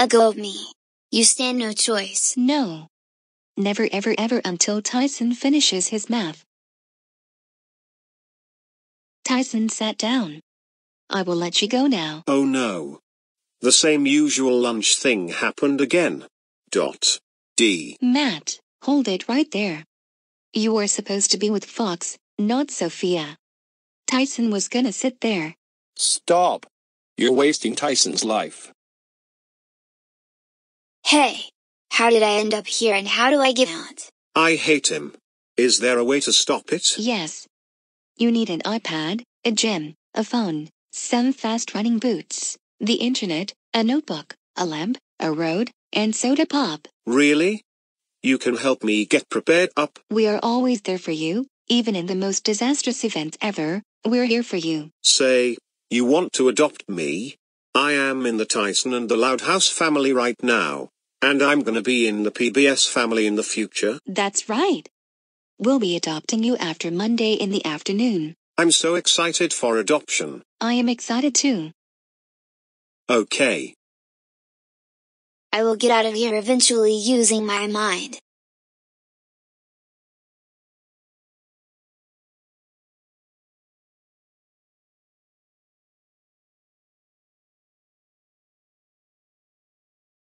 Let go of me. You stand no choice. No. Never ever ever until Tyson finishes his math. Tyson sat down. I will let you go now. Oh no. The same usual lunch thing happened again. Dot. D. Matt, hold it right there. You were supposed to be with Fox, not Sophia. Tyson was gonna sit there. Stop. You're wasting Tyson's life. Hey, how did I end up here and how do I get out? I hate him. Is there a way to stop it? Yes. You need an iPad, a gym, a phone, some fast running boots, the internet, a notebook, a lamp, a road, and soda pop. Really? You can help me get prepared up? We are always there for you, even in the most disastrous event ever. We're here for you. Say, you want to adopt me? I am in the Tyson and the Loud House family right now. And I'm gonna be in the PBS family in the future. That's right. We'll be adopting you after Monday in the afternoon. I'm so excited for adoption. I am excited too. Okay. I will get out of here eventually using my mind.